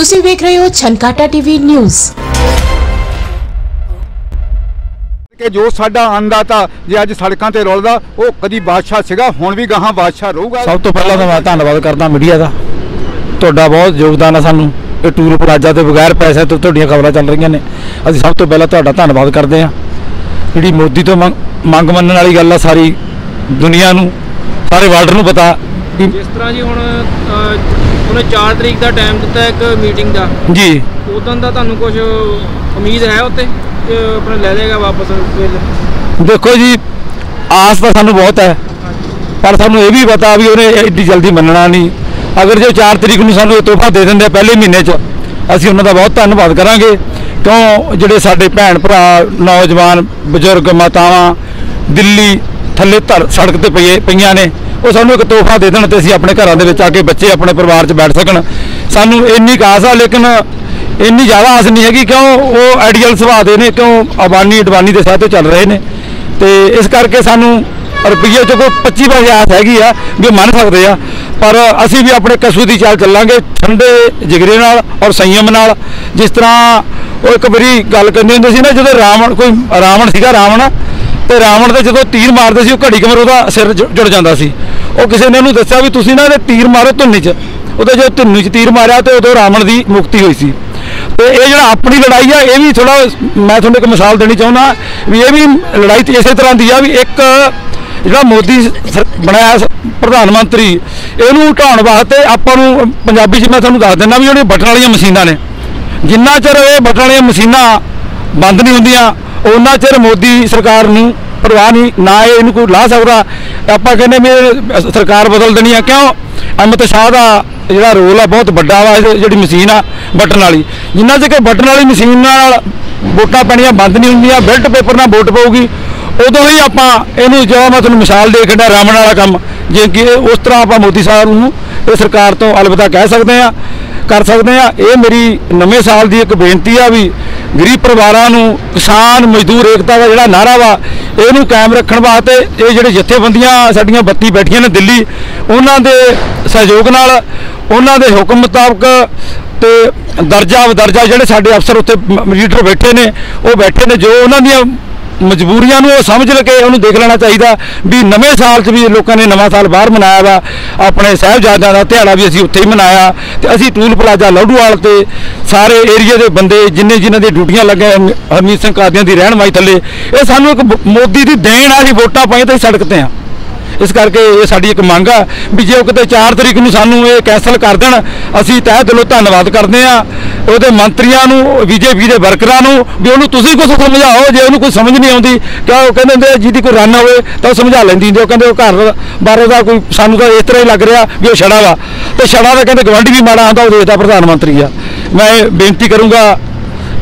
ਤੁਸੀਂ ਵੇਖ ਰਹੇ ਹੋ ਛਨਕਾਟਾ ਟੀਵੀ ਨਿਊਜ਼। ਕਿ ਜੋ ਸਾਡਾ ਅੰਨਦਾਤਾ ਜੇ ਅੱਜ ਸੜਕਾਂ ਤੇ ਰੁਲਦਾ ਉਹ ਕਦੀ ਬਾਦਸ਼ਾਹ ਸੀਗਾ ਹੁਣ ਵੀ ਗਾਹਾਂ ਬਾਦਸ਼ਾਹ ਰਹੂਗਾ। ਸਭ ਤੋਂ ਪਹਿਲਾਂ ਤਾਂ ਮੈਂ ਧੰਨਵਾਦ ਕਰਦਾ ਮੀਡੀਆ ਦਾ। ਤੁਹਾਡਾ ਬਹੁਤ ਯੋਗਦਾਨ ਹੈ ਸਾਨੂੰ। ਇਹ ਟੂਰ ਪਲਾਜ਼ਾ ਤੇ ਬਗੈਰ ਪੈਸੇ ਤੋਂ ਤੁਹਾਡੀਆਂ ਖਬਰਾਂ ਚੱਲ ਰਹੀਆਂ ਨੇ। ਅਸੀਂ ਸਭ ਤੋਂ ਪਹਿਲਾਂ ਤੁਹਾਡਾ ਧੰਨਵਾਦ ਕਰਦੇ ਹਾਂ। ਜਿਹੜੀ ਮੋਦੀ ਤੋਂ ਮੰਗ ਮੰਗ ਮੰਨਣ ਵਾਲੀ ਗੱਲ ਆ ਸਾਰੀ ਦੁਨੀਆ ਨੂੰ ਸਾਰੇ ਵਰਲਡ ਨੂੰ ਪਤਾ। ਕਿ ਜਿਸ ਤਰ੍ਹਾਂ ਜੀ ਹੁਣ ਉਹਨੇ 4 ਤਰੀਕ ਦਾ ਟਾਈਮ ਦਿੱਤਾ ਇੱਕ ਮੀਟਿੰਗ ਦਾ। ਜੀ। ਉਦੋਂ ਦਾ ਤੁਹਾਨੂੰ ਕੁਝ ਉਮੀਦ ਹੈ ਉੱਤੇ? ਕਿ ਆਪਣਾ ਲੈ ਲੇਗਾ ਵਾਪਸ ਬਿੱਲ? ਦੇਖੋ ਜੀ ਆਸ ਤਾਂ ਸਾਨੂੰ ਬਹੁਤ ਹੈ। ਪਰ ਸਾਨੂੰ ਇਹ ਵੀ ਪਤਾ ਵੀ ਉਹਨੇ ਇੱਡੀ ਜਲਦੀ ਮੰਨਣਾ ਨਹੀਂ। ਅਗਰ ਜੇ 4 ਤਰੀਕ ਨੂੰ ਸਾਨੂੰ ਇਹ ਤੋਹਫਾ ਦੇ ਦਿੰਦੇ ਪਹਿਲੇ ਮਹੀਨੇ 'ਚ ਅਸੀਂ ਉਹਨਾਂ ਦਾ ਬਹੁਤ ਧੰਨਵਾਦ ਕਰਾਂਗੇ। ਕਿਉਂ? ਜਿਹੜੇ ਸਾਡੇ ਭੈਣ ਭਰਾ ਨੌਜਵਾਨ ਬਜ਼ੁਰਗ ਮਾਤਾਵਾਂ ਦਿੱਲੀ ਥੱਲੇ ਧਰ ਸੜਕ ਤੇ ਪਈਆਂ ਨੇ। ਉਹ ਸਾਨੂੰ ਇੱਕ ਤੋਹਫਾ ਦੇ ਦੇਣ ਤੇ ਅਸੀਂ ਆਪਣੇ ਘਰਾਂ ਦੇ ਵਿੱਚ ਆ ਕੇ ਬੱਚੇ ਆਪਣੇ ਪਰਿਵਾਰ 'ਚ ਬੈਠ ਸਕਣ। ਸਾਨੂੰ ਇੰਨੀ ਕੁ ਆਸ ਆ, ਲੇਕਿਨ ਇੰਨੀ ਜ਼ਿਆਦਾ ਆਸ ਨਹੀਂ ਹੈਗੀ, ਕਿਉਂ? ਉਹ ਆਈਡੀਅਲ ਸੁਭਾਅ ਦੇ ਨੇ, ਕਿਉਂ? ਅਬਾਨੀ ਅਡਵਾਨੀ ਦੇ ਸਾਹ ਤੇ ਚੱਲ ਰਹੇ ਨੇ। ਤੇ ਇਸ ਕਰਕੇ ਸਾਨੂੰ ਰੁਪਈਏ ਚ ਕੋਈ 25 ਪੈਸੇ ਆਸ ਹੈਗੀ ਆ, ਵੀ ਮੰਨ ਸਕਦੇ ਆ। ਪਰ ਅਸੀਂ ਵੀ ਆਪਣੇ ਕਸੂ ਦੀ ਚਾਲ ਚੱਲਾਂਗੇ, ਠੰਡੇ ਜਿਗਰੇ ਨਾਲ ਔਰ ਸੰਯਮ ਨਾਲ। ਜਿਸ ਤਰ੍ਹਾਂ ਉਹ ਇੱਕ ਵਾਰੀ ਗੱਲ ਕਰਨੀ ਹੁੰਦੀ ਸੀ ਨਾ, ਜਦੋਂ ਰਾਵਣ, ਕੋਈ ਰਾਵਣ ਸੀਗਾ ਰਾਵਣ, ਤੇ ਰਾਵਣ ਦੇ ਜਦੋਂ ਤੀਰ ਮਾਰਦੇ ਸੀ, ਉਹ ਘੜੀ ਕਮਰ ਉਹਦਾ ਸਿਰ ਜੁੜ ਜਾਂਦਾ ਸੀ। ਉਹ ਕਿਸੇ ਨੇ ਉਹਨੂੰ ਦੱਸਿਆ ਵੀ ਤੁਸੀਂ ਨਾ ਇਹਦੇ ਤੀਰ ਮਾਰੋ ਧੁੰਨੀ 'ਚ। ਉਹਦੇ ਜੋ ਧੁੰਨੀ 'ਚ ਤੀਰ ਮਾਰਿਆ ਤੇ ਉਦੋਂ ਰਾਵਣ ਦੀ ਮੁਕਤੀ ਹੋਈ ਸੀ। ਤੇ ਇਹ ਜਿਹੜਾ ਆਪਣੀ ਲੜਾਈ ਆ, ਇਹ ਵੀ ਥੋੜਾ ਮੈਂ ਤੁਹਾਨੂੰ ਇੱਕ ਮਿਸਾਲ ਦੇਣੀ ਚਾਹੁੰਦਾ ਵੀ ਇਹ ਵੀ ਲੜਾਈ ਤੇ ਇਸੇ ਤਰ੍ਹਾਂ ਦੀ ਆ ਵੀ ਇੱਕ ਜਿਹੜਾ ਮੋਦੀ ਸਰ- ਬਣਾਇਆ ਪ੍ਰਧਾਨ ਮੰਤਰੀ, ਇਹਨੂੰ ਢਾਉਣ ਵਾਸਤੇ ਆਪਾਂ ਨੂੰ ਪੰਜਾਬੀ 'ਚ ਮੈਂ ਤੁਹਾਨੂੰ ਦੱਸ ਦਿੰਦਾ ਵੀ ਜਿਹੜੀਆਂ ਬਟਨ ਵਾਲੀਆਂ ਮਸ਼ੀਨਾਂ ਨੇ, ਜਿੰਨਾ ਚਿਰ ਇਹ ਬਟਨ ਵਾਲੀਆਂ ਮਸ਼ੀਨਾਂ ਬੰਦ ਨਹੀਂ ਹੁੰਦੀਆਂ, ਉਹਨਾਂ ਚਿਰ ਮੋਦੀ ਸਰਕਾਰ ਨੂੰ ਪਰਵਾਹ ਨਹੀਂ, ਨਾ ਇਹ ਇਹਨੂੰ ਕੋਈ ਲਾਹ ਸਕਦਾ। ਆਪਾਂ ਕਹਿੰਦੇ ਵੀ ਇਹ ਸਰਕਾਰ ਬਦਲ ਦੇਣੀ ਆ। ਕਿਉਂ? ਅਮਿਤ ਸ਼ਾਹ ਦਾ ਜਿਹੜਾ ਰੋਲ ਆ, ਬਹੁਤ ਵੱਡਾ ਵਾ, ਇਹ ਜਿਹੜੀ ਮਸ਼ੀਨ ਆ, ਬਟਨ ਵਾਲੀ। ਜਿੰਨਾ ਚਿਰ ਬਟਨ ਵਾਲੀ ਮਸ਼ੀਨ ਨਾਲ ਵੋਟਾਂ ਪੈਣੀਆਂ ਬੰਦ ਨਹੀਂ ਹੁੰਦੀਆਂ, ਬੈਲਟ ਪੇਪਰ ਨਾਲ ਵੋਟ ਪਊਗੀ, ਉਦੋਂ ਹੀ ਆਪਾਂ ਇਹਨੂੰ ਜੋ ਮੈਂ ਤੁਹਾਨੂੰ ਮਿਸਾਲ ਦੇ ਕੇ ਨਾ ਰਾਮਣ ਵਾਲਾ ਕੰਮ, ਜੇ ਕਿ ਉਸ ਤਰ੍ਹਾਂ ਆਪਾਂ ਮੋਦੀ ਸਾਹਿਬ ਨੂੰ ਇਹ ਸਰਕਾਰ ਤੋਂ ਅਲਵਿਦਾ ਕਹਿ ਸਕਦੇ ਆ ਕਰ ਸਕਦੇ ਆ ਇਹ ਮੇਰੀ ਨਵੇਂ ਸਾਲ ਦੀ ਇੱਕ ਬੇਨਤੀ ਆ ਵੀ ਗਰੀਬ ਪਰਿਵਾਰਾਂ ਨੂੰ ਕਿਸਾਨ, ਮਜ਼ਦੂਰ, ਏਕਤਾ ਦਾ ਜਿਹੜਾ ਨਾਰਾ ਵਾ, ਇਹਨੂੰ ਕਾਇਮ ਰੱਖਣ ਵਾਸਤੇ ਇਹ ਜਿਹੜੇ ਜਥੇਬੰਦੀਆਂ ਸਾਡੀਆਂ 32 ਬੈਠੀਆਂ ਨੇ ਦਿੱਲੀ, ਉਹਨਾਂ ਦੇ ਸਹਿਯੋਗ ਨਾਲ, ਉਹਨਾਂ ਦੇ ਹੁਕਮ ਮੁਤਾਬਕ ਤੇ ਦਰਜਾ ਵਦਰਜਾ ਜਿਹੜੇ ਸਾਡੇ ਅਫਸਰ ਉੱਥੇ ਲੀਡਰ ਬੈਠੇ ਨੇ, ਉਹ ਬੈਠੇ ਨੇ ਜੋ ਉਹਨਾਂ ਦੀਆਂ ਮਜਬੂਰੀਆਂ ਨੂੰ ਉਹ ਸਮਝ ਲ ਕੇ ਉਹਨੂੰ ਦੇਖ ਲੈਣਾ ਚਾਹੀਦਾ ਵੀ ਨਵੇਂ ਸਾਲ 'ਚ ਵੀ ਲੋਕਾਂ ਨੇ ਨਵਾਂ ਸਾਲ ਬਾਹਰ ਮਨਾਇਆ ਵਾ। ਆਪਣੇ ਸਾਹਿਬਜ਼ਾਦਿਆਂ ਦਾ ਦਿਹਾੜਾ ਵੀ ਅਸੀਂ ਉੱਥੇ ਹੀ ਮਨਾਇਆ। ਤੇ ਅਸੀਂ ਟੂਲ ਪਲਾਜ਼ਾ ਲੌਡੂਵਾਲ ਤੇ ਸਾਰੇ ਏਰੀਆ ਦੇ ਬੰਦੇ, ਜਿੰਨੇ ਜਿਨ੍ਹਾਂ ਦੀ ਡਿਊਟੀਆਂ ਲੱਗੇ ਹਰਮੀਤ ਸਿੰਘ ਕਾਦੀਆਂ ਦੀ ਰਹਿਣਮਾਈ ਥੱਲੇ, ਇਹ ਸਾਨੂੰ ਇੱਕ ਮੋਦੀ ਦੀ ਦੇਣ ਆ ਅਸੀਂ ਵੋਟਾਂ ਪਾਈਆਂ ਤੇ ਅਸੀਂ ਸੜਕ ਤੇ ਆ। ਇਸ ਕਰਕੇ ਇਹ ਸਾਡੀ ਇੱਕ ਮੰਗ ਆ ਵੀ ਜੇ ਉਹ ਕਿਤੇ 4 ਤਰੀਕ ਨੂੰ ਸਾਨੂੰ ਇਹ ਕੈਂਸਲ ਕਰ ਦੇਣ, ਅਸੀਂ ਤਹਿ ਦਿਲੋਂ ਧੰਨਵਾਦ ਕਰਦੇ ਆ ਉਹਦੇ ਮੰਤਰੀਆਂ ਨੂੰ, ਬੀਜੇਪੀ ਦੇ ਵਰਕਰਾਂ ਨੂੰ, ਵੀ ਉਹਨੂੰ ਤੁਸੀਂ ਕੁਝ ਸਮਝਾਓ, ਜੇ ਉਹਨੂੰ ਕੋਈ ਸਮਝ ਨਹੀਂ ਆਉਂਦੀ ਕਿ ਉਹ ਕਹਿੰਦੇ ਹੁੰਦੇ ਜਿਹਦੀ ਕੋਈ ਰਨ ਹੋਵੇ ਤਾਂ ਉਹ ਸਮਝਾ ਲੈਂਦੀ ਹੁੰਦੀ ਉਹ ਕਹਿੰਦੇ ਉਹ ਘਰ ਬਾਰੇ ਦਾ ਕੋਈ, ਸਾਨੂੰ ਤਾਂ ਇਸ ਤਰ੍ਹਾਂ ਹੀ ਲੱਗ ਰਿਹਾ ਵੀ ਉਹ ਛੜਾ ਵਾ। ਤੇ ਛੜਾ ਦਾ ਕਹਿੰਦੇ ਗਵਾਂਢੀ ਵੀ ਮਾੜਾ ਹੁੰਦਾ, ਉਹ ਦੇਸ਼ ਦਾ ਪ੍ਰਧਾਨ ਮੰਤਰੀ ਆ। ਮੈਂ ਬੇਨਤੀ ਕਰੂੰਗਾ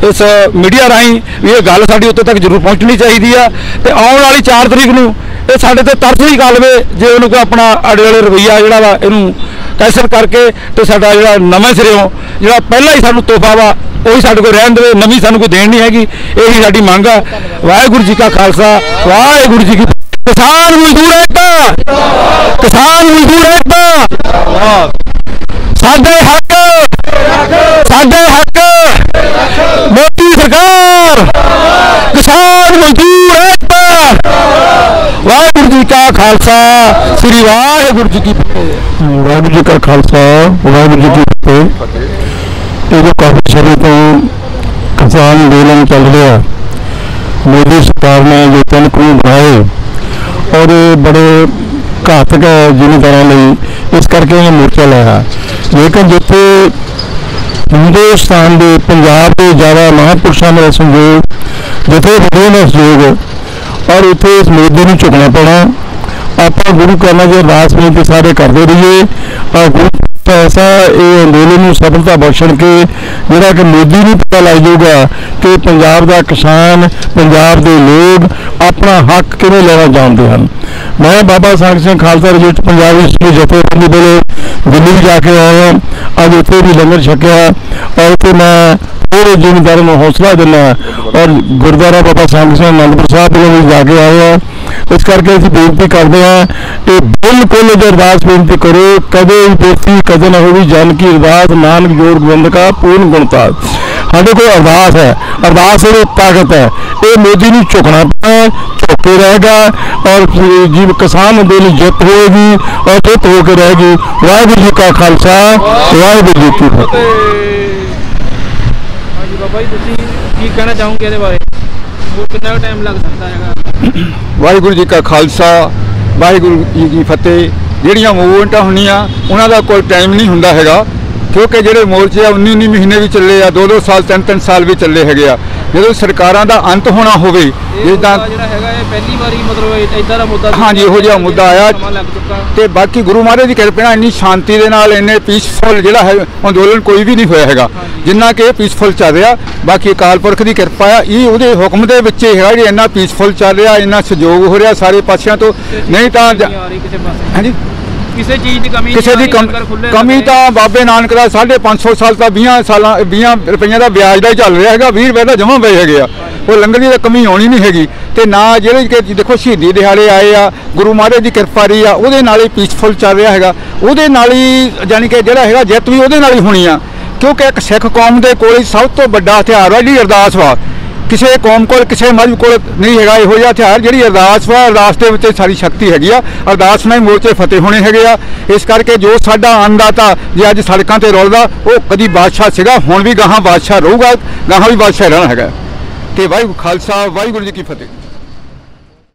ਇਸ ਮੀਡੀਆ ਰਾਹੀਂ ਵੀ ਇਹ ਗੱਲ ਸਾਡੀ ਉੱਤੇ ਤੱਕ ਜ਼ਰੂਰ ਪਹੁੰਚਣੀ ਚਾਹੀਦੀ ਆ। ਤੇ ਆਉਣ ਵਾਲੀ 4 ਤਰੀਕ ਨੂੰ ਇਹ ਸਾਡੇ ਤੇ ਤਰਸ ਹੀ ਗੱਲ ਵੇ, ਜੇ ਉਹਨੂੰ ਕੋਈ ਆਪਣਾ ਅੜੇ ਵਾਲੇ ਰਵਈਆ ਜਿਹੜਾ ਵਾ ਇਹਨੂੰ ਕੈਂਸਲ ਕਰਕੇ ਤੇ ਸਾਡਾ ਜਿਹੜਾ ਨਵੇਂ ਸਿਰਿਓਂ, ਜਿਹੜਾ ਪਹਿਲਾਂ ਹੀ ਸਾਨੂੰ ਤੋਹਫਾ ਵਾ, ਉਹੀ ਸਾਡੇ ਕੋਲ ਰਹਿਣ ਦੇਵੇ, ਨਵੀਂ ਸਾਨੂੰ ਕੋਈ ਦੇਣ ਨਹੀਂ ਹੈਗੀ, ਇਹੀ ਸਾਡੀ ਮੰਗ ਆ। ਵਾਹਿਗੁਰੂ ਜੀ ਕਾ ਖਾਲਸਾ, ਵਾਹਿਗੁਰੂ ਜੀ ਕੀ ਕਿਸਾਨ ਮਜ਼ਦੂਰ ਏਕਤਾ! ਕਿਸਾਨ ਮਜ਼ਦੂਰ ਏਕਤਾ! ਸਾਡੇ ਹੱਕ! ਸਾਡੇ ਹੱਕ ਮੋਦੀ ਸਰਕਾਰ ਕਿਸਾਨ ਮਜ਼ਦੂਰ ਏਕਤਾ ਵਾਹਿਗੁਰੂ ਜੀ ਕਾ ਖਾਲਸਾ, ਸ੍ਰੀ ਵਾਹਿਗੁਰੂ ਜੀ ਕੀ ਫਤਿਹ। ਵਾਹਿਗੁਰੂ ਜੀ ਕਾ ਖਾਲਸਾ, ਵਾਹਿਗੁਰੂ ਜੀ ਕੀ ਫਤਿਹ। ਇਹ ਜੋ ਕਾਫੀ ਸਮੇਂ ਤੋਂ ਕਿਸਾਨ ਅੰਦੋਲਨ ਚੱਲ ਰਿਹਾ, ਮੋਦੀ ਸਰਕਾਰ ਨੇ ਜੋ ਤਿੰਨ ਕਾਨੂੰਨ ਬਣਾਏ, ਔਰ ਬੜੇ ਘਾਤਕ ਹੈ ਜ਼ਿਮੀਂਦਾਰਾਂ ਲਈ, ਇਸ ਕਰਕੇ ਇਹ ਮੋਰਚਾ ਲਾਇਆ। ਲੇਕਿਨ ਜਿੱਥੇ ਹਿੰਦੁਸਤਾਨ ਦੇ ਪੰਜਾਬ ਦੇ ਜ਼ਿਆਦਾ ਮਹਾਂਪੁਰਸ਼ਾਂ ਦਾ ਸੰਯੋਗ ਜਿੱਥੇ ਵਿਦਿਆ ਦਾ ਸਹਿਯੋਗ ਔਰ ਉੱਥੇ ਇਸ ਮੁੱਦੇ ਨੂੰ ਝੁਕਣਾ ਪੈਣਾ ਆਪਾਂ ਗੁਰੂ ਕਰਨਾ ਜੇ ਅਰਦਾਸ ਬੇਨਤੀ ਸਾਰੇ ਕਰਦੇ ਰਹੀਏ। ਔਰ ਗੁਰੂ ਐਸਾ ਇਹ ਅੰਦੋਲਨ ਨੂੰ ਸਫਲਤਾ ਬਖਸ਼ਣ ਕੇ ਜਿਹੜਾ ਕਿ ਮੋਦੀ ਨੂੰ ਪਤਾ ਲੱਗ ਜਾਊਗਾ ਕਿ ਪੰਜਾਬ ਦਾ ਕਿਸਾਨ, ਪੰਜਾਬ ਦੇ ਲੋਕ ਆਪਣਾ ਹੱਕ ਕਿਵੇਂ ਲੈਣਾ ਜਾਣਦੇ ਹਨ। ਮੈਂ ਬਾਬਾ ਸਾਹਿਬ ਸਿੰਘ ਖਾਲਸਾ ਰਜਿਸਟ ਪੰਜਾਬ ਯੂਨੀਵਰਸਿਟੀ ਜਥੇਬੰਦੀ ਵੱਲੋਂ ਦਿੱਲੀ ਵੀ ਜਾ ਕੇ ਆਇਆ। ਅੱਜ ਉੱਥੇ ਵੀ ਲੰਗਰ ਛਕਿਆ। ਔਰ ਉੱਥੇ ਮੈਂ ਪੂਰੇ ਜ਼ਿਮੀਂਦਾਰਾਂ ਨੂੰ ਹੌਸਲਾ ਦਿੰਦਾ। ਔਰ ਗੁਰਦੁਆਰਾ ਬਾਬਾ ਸਾਹਿਬ ਸਿੰਘ ਅਨੰਦਪੁਰ ਸਾਹਿਬ ਵੱਲੋਂ ਵੀ ਜਾ ਕੇ ਆਇਆ। ਇਸ ਕਰਕੇ ਅਸੀਂ ਬੇਨਤੀ ਕਰਦੇ ਹਾਂ ਕਿ ਬਿਲਕੁਲ ਅਰਦਾਸ ਬੇਨਤੀ ਕਰੋ, ਕਦੇ ਵੀ ਬੇਤੀ ਕਦੇ ਨਾ ਹੋਵੇ, ਜਨ ਕੀ ਅਰਦਾਸ, ਨਾਨਕ ਜੋੜ ਗੋਬਿੰਦ ਕਾ ਪੂਰਨ ਗੁਣਤਾ ਸਾਡੇ ਕੋਲ ਅਰਦਾਸ ਹੈ, ਅਰਦਾਸ ਦੀ ਤਾਕਤ ਹੈ। ਇਹ ਮੋਦੀ ਨੂੰ ਝੁਕਣਾ ਪੈਣਾ ਝੁਕ ਰਹੇਗਾ ਔਰ ਜੀਵ ਕਿਸਾਨ ਅੰਦੋਲਨ ਜਿੱਤ ਹੋਏਗੀ ਔਰ ਜਿੱਤ ਹੋ ਕੇ ਰਹੇਗੀ। ਵਾਹਿਗੁਰੂ ਜੀ ਕਾ ਖਾਲਸਾ, ਵਾਹਿਗੁਰੂ ਜੀ ਕੀ ਫਤਿਹ। ਹਾਂਜੀ ਬਾਬਾ ਜੀ, ਤੁਸੀਂ ਕੀ ਕਹਿਣਾ ਚਾਹੋਗੇ ਇਹਦੇ ਬਾਰੇ? ਕਿੰਨਾ ਟਾਈਮ ਲੱਗ ਸਕਦਾ ਹੈਗਾ? ਵਾਹਿਗੁਰੂ ਜੀ ਕਾ ਖਾਲਸਾ, ਵਾਹਿਗੁਰੂ ਜੀ ਕੀ ਫਤਿਹ। ਜਿਹੜੀਆਂ ਮੂਵਮੈਂਟਾਂ ਹੁੰਦੀਆਂ, ਉਹਨਾਂ ਦਾ ਕੋਈ ਟਾਈਮ ਨਹੀਂ ਹੁੰਦਾ ਹੈਗਾ। ਕਿਉਂਕਿ ਜਿਹੜੇ ਮੋਰਚੇ ਆ 19 19 ਮਹੀਨੇ ਵੀ ਚੱਲੇ ਆ 2 2 ਸਾਲ 3 3 ਸਾਲ ਵੀ ਚੱਲੇ ਹੈਗੇ ਆ। ਜਦੋਂ ਸਰਕਾਰਾਂ ਦਾ ਅੰਤ ਹੋਣਾ ਹੋਵੇ ਜਿੱਦਾਂ ਜਿਹੜਾ ਹੈਗਾ ਇਹ ਪਹਿਲੀ ਵਾਰੀ ਮਤਲਬ ਇਦਾਂ ਦਾ ਮੁੱਦਾ ਹਾਂਜੀ, ਇਹੋ ਜਿਹਾ ਮੁੱਦਾ ਆਇਆ। ਤੇ ਬਾਕੀ ਗੁਰੂ ਮਹਾਰਾਜ ਦੀ ਕਿਰਪਾ ਨਾਲ ਇੰਨੀ ਸ਼ਾਂਤੀ ਦੇ ਨਾਲ ਇੰਨੇ ਪੀਸਫੁਲ ਜਿਹੜਾ ਹੈ ਅੰਦੋਲਨ ਕੋਈ ਵੀ ਨਹੀਂ ਹੋਇਆ ਹੈਗਾ। ਜਿੰਨਾ ਕਿ ਪੀਸਫੁਲ ਚੱਲ ਰਿਹਾ ਬਾਕੀ ਅਕਾਲ ਪੁਰਖ ਦੀ ਕਿਰਪਾ ਆ। ਇਹ ਉਹਦੇ ਹੁਕਮ ਦੇ ਵਿੱਚ ਹੀ ਹੈਗਾ ਜਿਹੜਾ ਇੰਨਾ ਪੀਸਫੁਲ ਚੱਲ ਰਿਹਾ ਇੰਨਾ ਸਹਿਯੋਗ ਹੋ ਰਿਹਾ ਸਾਰੇ ਪਾਸਿਆਂ ਤੋਂ। ਨਹੀਂ ਤਾਂ ਹਾਂਜੀ। ਕਿਸੇ ਚੀਜ਼ ਦੀ ਕਮੀ ਕਿਸੇ ਦੀ। ਤਾਂ ਬਾਬੇ ਨਾਨਕ ਦਾ 550 ਸਾਲ ਤਾਂ 20 ਸਾਲਾਂ 20 ਰੁਪਈਆਂ ਦਾ ਵਿਆਜ ਦਾ ਹੀ ਚੱਲ ਰਿਹਾ ਹੈਗਾ 20 ਰੁਪਏ ਦਾ ਜਮ੍ਹਾਂ ਪਏ ਹੈਗੇ ਆ। ਉਹ ਲੰਗਰ ਦੀ ਤਾਂ ਕਮੀ ਆਉਣੀ ਨਹੀਂ ਹੈਗੀ। ਤੇ ਨਾ ਜਿਹੜੇ ਕਿ ਦੇਖੋ ਸ਼ਹੀਦੀ ਦਿਹਾੜੇ ਆਏ ਆ ਗੁਰੂ ਮਹਾਰਾਜ ਦੀ ਕਿਰਪਾ ਰਹੀ ਆ ਉਹਦੇ ਨਾਲ ਹੀ ਪੀਸਫੁਲ ਚੱਲ ਰਿਹਾ ਹੈਗਾ। ਉਹਦੇ ਨਾਲ ਹੀ ਯਾਨੀ ਕਿ ਜਿਹੜਾ ਹੈਗਾ ਜਿੱਤ ਵੀ ਉਹਦੇ ਨਾਲ ਹੀ ਹੋਣੀ ਆ। ਕਿਉਂਕਿ ਇੱਕ ਸਿੱਖ ਕੌਮ ਦੇ ਕੋਲ ਹੀ ਸਭ ਤੋਂ ਵੱਡਾ ਹਥਿਆਰ ਵਾ ਜਿਹੜੀ ਅਰਦਾਸ ਵਾ। ਕਿਸੇ ਕੌਮ ਕੋਲ, ਕਿਸੇ ਮਜ਼ਹਬ ਕੋਲ ਨਹੀਂ ਹੈਗਾ। ਇਹੋ ਜਿਹਾ ਹਥਿਆਰ ਜਿਹੜੀ ਅਰਦਾਸ ਵਾ, ਅਰਦਾਸ ਦੇ ਵਿੱਚ ਸਾਰੀ ਸ਼ਕਤੀ ਹੈਗੀ ਆ। ਅਰਦਾਸ ਨਾਲ ਹੀ ਮੋਰਚੇ ਫਤਿਹ ਹੋਣੇ ਹੈਗੇ ਆ। ਇਸ ਕਰਕੇ ਜੋ ਸਾਡਾ ਅੰਨਦਾਤਾ ਜੇ ਅੱਜ ਸੜਕਾਂ ਤੇ ਰੁਲਦਾ, ਉਹ ਕਦੀ ਬਾਦਸ਼ਾਹ ਸੀਗਾ, ਹੁਣ ਵੀ ਗਾਹਾਂ ਬਾਦਸ਼ਾਹ ਰਹੂਗਾ, ਗਾਹਾਂ ਵੀ ਬਾਦਸ਼ਾਹ ਰਹਿਣਾ ਹੈਗਾ। ਤੇ ਵਾਹਿਗੁਰੂ ਖਾਲਸਾ, ਵਾਹਿਗੁਰੂ ਜੀ ਕੀ ਫਤਿਹ।